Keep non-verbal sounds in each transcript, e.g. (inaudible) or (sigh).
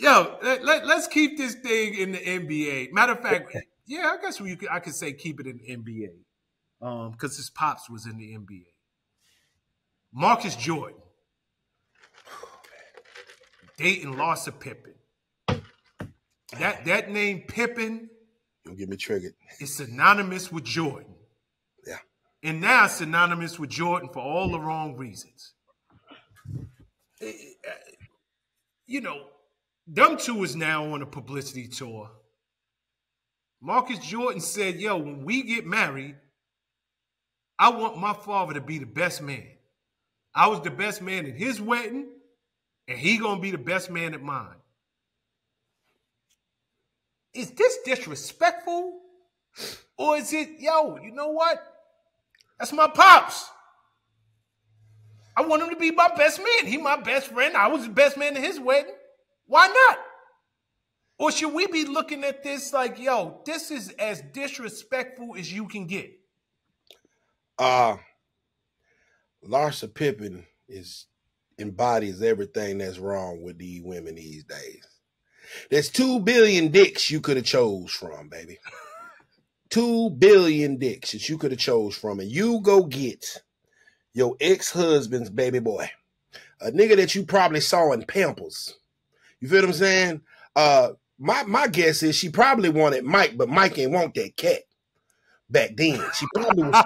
Yo, let, let, us keep this thing in the NBA. Matter of fact, yeah, I guess we could, I could say keep it in the NBA um, because his pops was in the NBA. Marcus Jordan dating Larsa Pippen. That that name Pippen. Don't get me triggered. It's synonymous with Jordan. Yeah. And now synonymous with Jordan for all the wrong reasons. Eh, eh, you know, them two is now on a publicity tour. Marcus Jordan said, yo, when we get married, I want my father to be the best man. I was the best man in his wedding, and he gonna be the best man at mine. Is this disrespectful? Or is it, yo, you know what? That's my pops. I want him to be my best man. He my best friend. I was the best man in his wedding. Why not? Or should we be looking at this like, yo, this is as disrespectful as you can get? Uh Larsa Pippen is embodies everything that's wrong with these women these days. There's two billion dicks you could have chose from, baby. (laughs) two billion dicks that you could have chose from, and you go get your ex-husband's baby boy, a nigga that you probably saw in Pampers. You feel what I'm saying? Uh, my my guess is she probably wanted Mike, but Mike ain't want that cat back then. She probably was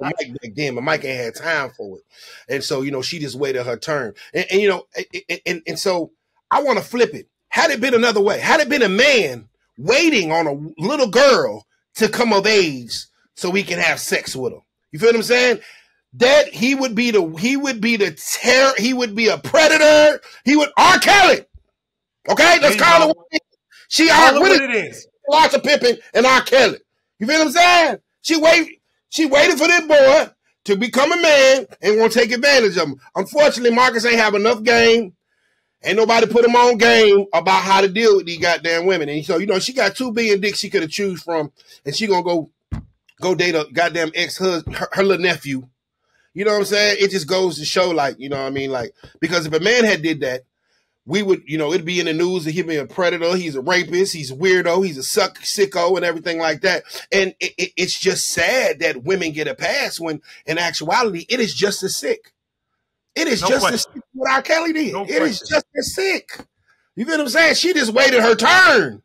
Mike back then, but Mike ain't had time for it. And so, you know, she just waited her turn. And, and you know, and, and, and so I want to flip it. Had it been another way, had it been a man waiting on a little girl to come of age so he can have sex with her. You feel what I'm saying? That he would be the he would be the terror, he would be a predator. He would R. Kelly. Okay, let's call it what it is. She call it what it is. Larsa Pippen and R. Kelly. You feel what I'm saying? She wait, she waited for this boy to become a man and want to take advantage of him. Unfortunately, Marcus ain't have enough game. Ain't nobody put him on game about how to deal with these goddamn women. And so, you know, she got two billion dicks she could have choose from, and she gonna go go date a goddamn ex-husband, her, her little nephew. You know what I'm saying? It just goes to show, like, you know what I mean? Like, because if a man had did that, we would, you know, it'd be in the news that he'd be a predator, he's a rapist, he's a weirdo, he's a suck sicko, and everything like that. And it, it, it's just sad that women get a pass when, in actuality, it is just as sick. It is no just question. as sick what R. Kelly did. No it question. is just as sick. You feel what I'm saying? She just waited her turn.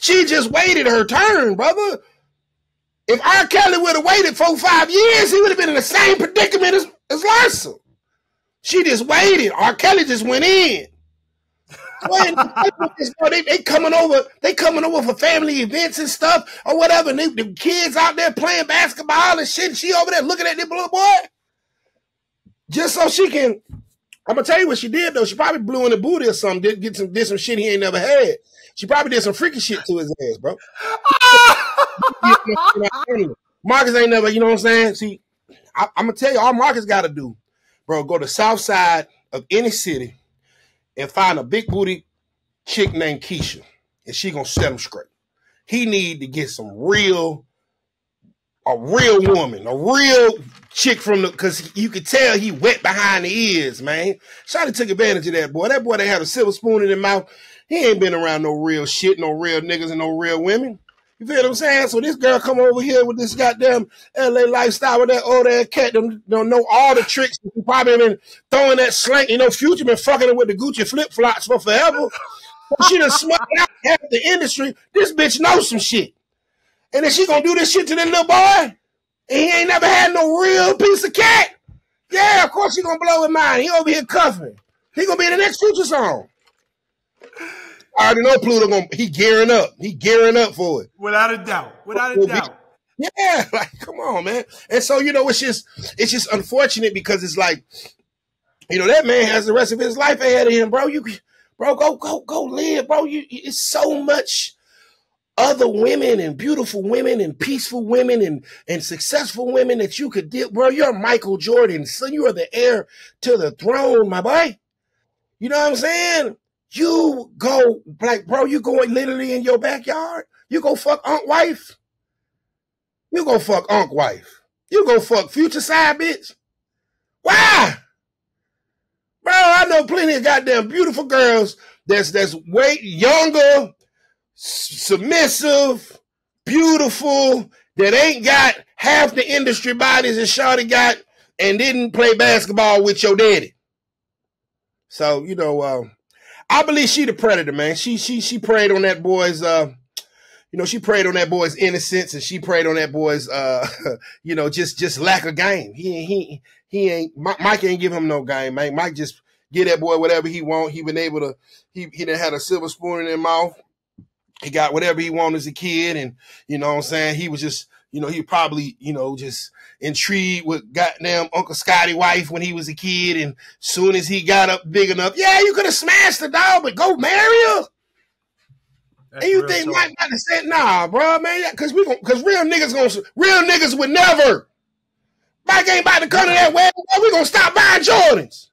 She just waited her turn, brother. If R. Kelly would have waited four, five years, he would have been in the same predicament as, as Larsa. She just waited. R. Kelly just went in. (laughs) they, they coming over, they coming over for family events and stuff or whatever. And they, the kids out there playing basketball and shit. And she over there looking at this little boy. Just so she can. I'm gonna tell you what she did though. She probably blew in the booty or something. Did get some did some shit he ain't never had. She probably did some freaky shit to his ass, bro. (laughs) (laughs) Marcus ain't never, you know what I'm saying? See, I, am gonna tell you all Marcus got to do bro, go to south side of any city and find a big booty chick named Keisha, and she gonna set him straight. He need to get some real, a real woman, a real chick from the, cause you could tell he wet behind the ears, man. Shotty took advantage of that boy. That boy they had a silver spoon in his mouth. He ain't been around no real shit, no real niggas, and no real women. You feel what I'm saying? So this girl come over here with this goddamn LA lifestyle with that old ass cat. Don't, don't know all the tricks. She probably been throwing that slang. You know, Future been fucking with the Gucci flip flops for forever. she done smoked out half the industry. This bitch knows some shit. And then she gonna do this shit to that little boy? And he ain't never had no real piece of cat. Yeah, of course he gonna blow his mind. He over here cuffing. He gonna be in the next Future song. I already know Pluto going he gearing up. He gearing up for it. Without a doubt. Without a doubt. Yeah, (laughs) like come on, man. And so you know, it's just it's just unfortunate because it's like, you know, that man has the rest of his life ahead of him, bro. You, bro, go go go live, bro. You, it's so much other women and beautiful women and peaceful women and and successful women that you could deal, bro. You're Michael Jordan, son. You are the heir to the throne, my boy. You know what I'm saying? You go, like, bro, you going literally in your backyard. You go fuck Unc wife. You go fuck Unc wife. You go fuck future side bitch. Why? Bro, I know plenty of goddamn beautiful girls that's that's way younger, submissive, beautiful, that ain't got half the industry bodies that Shawty got and didn't play basketball with your daddy. So, you know, uh, I believe she the predator, man. She she she preyed on that boy's uh you know, she preyed on that boy's innocence and she preyed on that boy's uh (laughs) you know, just just lack of game. He he he ain't Mike ain't give him no game, man. Mike just get that boy whatever he want. He been able to he he done had a silver spoon in his mouth. He got whatever he wanted as a kid, and you know what I'm saying? He was just, you know, he probably, you know, just intrigued with goddamn Uncle Scottie wife when he was a kid, and soon as he got up big enough, yeah, you could have smashed the dog, but go marry her. That's and you think talk. Mike got to say, nah, bro, man, because we because real niggas gonna real niggas would never. Mike ain't about to come to that way. We gonna stop buying Jordans.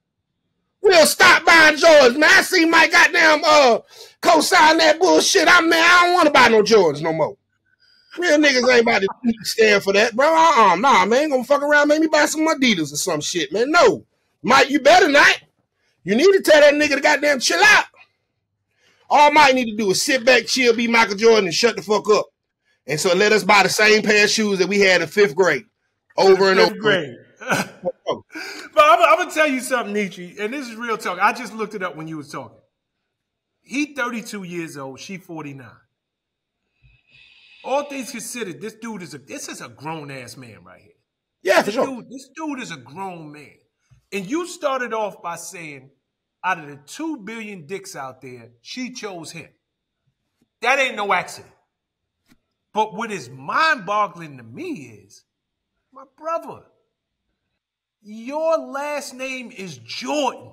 We'll stop buying Jordans, man. I see my goddamn uh co-sign that bullshit. I'm man, I don't want to buy no Jordans no more. Real niggas ain't about to stand for that, bro. Uh-uh, nah, man. Ain't gonna fuck around, make me buy some Adidas or some shit, man. No. Mike, you better not. You need to tell that nigga to goddamn chill out. All Mike need to do is sit back, chill, be Michael Jordan, and shut the fuck up. And so let us buy the same pair of shoes that we had in fifth grade. Over and over. Grade. (laughs) but I'm, I'm, gonna tell you something, Nietzsche, and this is real talk. I just looked it up when you was talking. He 32 years old, she 49. All things considered, this dude is a this is a grown ass man right here. Yeah, this for dude, sure. This dude is a grown man. And you started off by saying, out of the two billion dicks out there, she chose him. That ain't no accident. But what is mind boggling to me is, my brother, your last name is Jordan.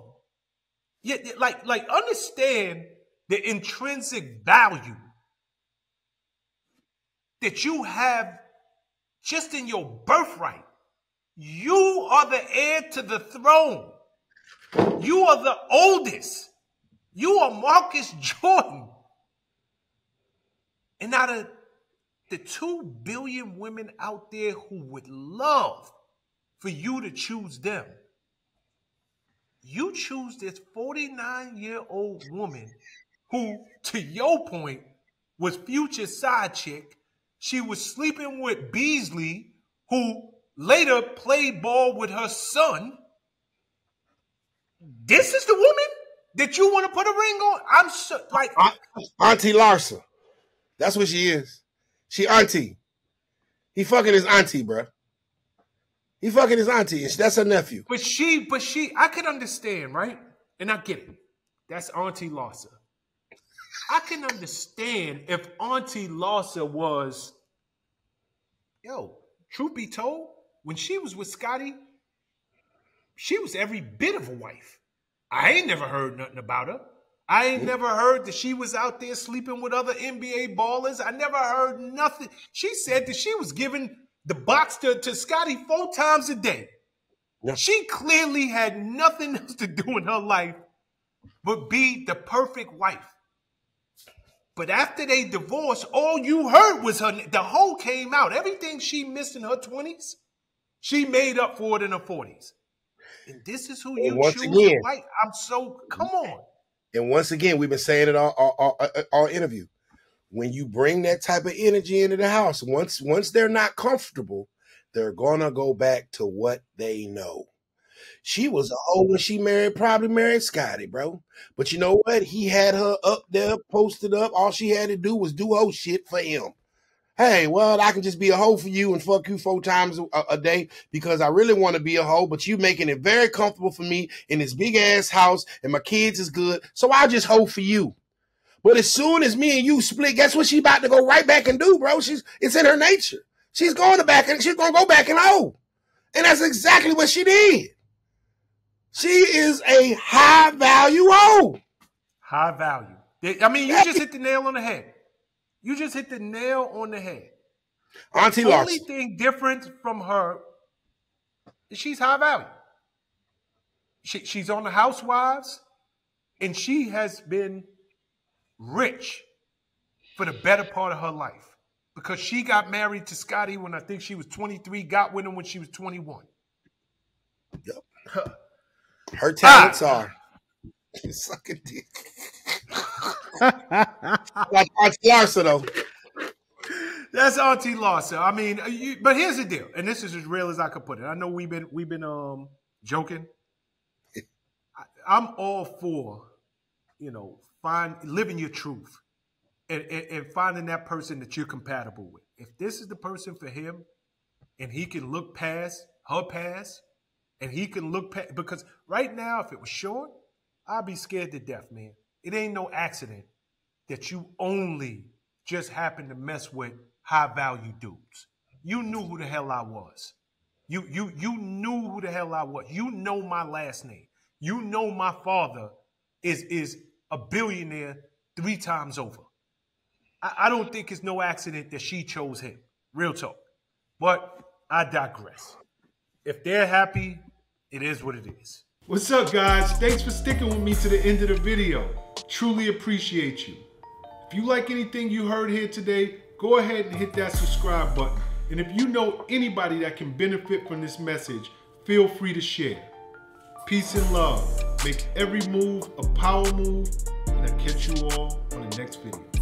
Yeah, like, like understand the intrinsic value that you have just in your birthright. You are the heir to the throne. You are the oldest. You are Marcus (laughs) Jordan. And out of the two billion women out there who would love for you to choose them, you choose this 49 year old woman who, to your point, was future side chick. She was sleeping with Beasley, who later played ball with her son. This is the woman that you want to put a ring on? I'm so like Auntie Larsa. That's what she is. She auntie. He fucking his auntie, bro. He fucking his auntie. and That's her nephew. But she, but she, I could understand, right? And I get it. That's Auntie Larsa. I can understand if Auntie Larsa was, yo, truth be told, when she was with Scottie, she was every bit of a wife. I ain't never heard nothing about her. I ain't never heard that she was out there sleeping with other NBA ballers. I never heard nothing. She said that she was giving the box to, to Scottie four times a day. Yeah. She clearly had nothing (laughs) else to do in her life but be the perfect wife. But after they divorced, all you heard was her. The whole came out. Everything she missed in her twenties, she made up for it in her forties. And this is who you choose again, to I'm so come on. And once again, we've been saying it all, all, all, uh, all interview. When you bring that type of energy into the house, once once they're not comfortable, they're gonna go back to what they know. She was a hoe when she married, probably married Scottie, bro. But you know what? He had her up there, posted up. All she had to do was do hoe shit for him. Hey, well, I can just be a hoe for you and fuck you four times a, a day because I really want to be a hoe, but you making it very comfortable for me in this big ass house and my kids is good. So I'll just hoe for you. But as soon as me and you split, guess what she about to go right back and do, bro? She's it's in her nature. She's going to back and she's gonna go back and hoe. And that's exactly what she did. She is a high value hoe. High value. I mean, you just hit the nail on the head. You just hit the nail on the head. Auntie the Larson. only thing different from her is she's high value. She, she's on the Housewives, and she has been rich for the better part of her life because she got married to Scottie when I think she was 23, got with him when she was 21. Yep. Her talents ah. are (laughs) sucking dick. (laughs) like Auntie Larsa though. That's Auntie Larsa. I mean, uh, you, but here's the deal, and this is as real as I could put it. I know we've been we've been um joking. (laughs) I, I'm all for, you know, find living your truth, and, and and finding that person that you're compatible with. If this is the person for him, and he can look past her past, and he can look past because right now, if it was Shawn, I'd be scared to death, man. It ain't no accident that you only just happened to mess with high value dudes. You knew who the hell I was. You you you knew who the hell I was. You know my last name. You know my father is is a billionaire three times over. I, I don't think it's no accident that she chose him. Real talk. But I digress. If they're happy, it is what it is. What's up, guys? Thanks for sticking with me to the end of the video. Truly appreciate you. If you like anything you heard here today, go ahead and hit that subscribe button. And if you know anybody that can benefit from this message, feel free to share. Peace and love. Make every move a power move, and I'll catch you all on the next video.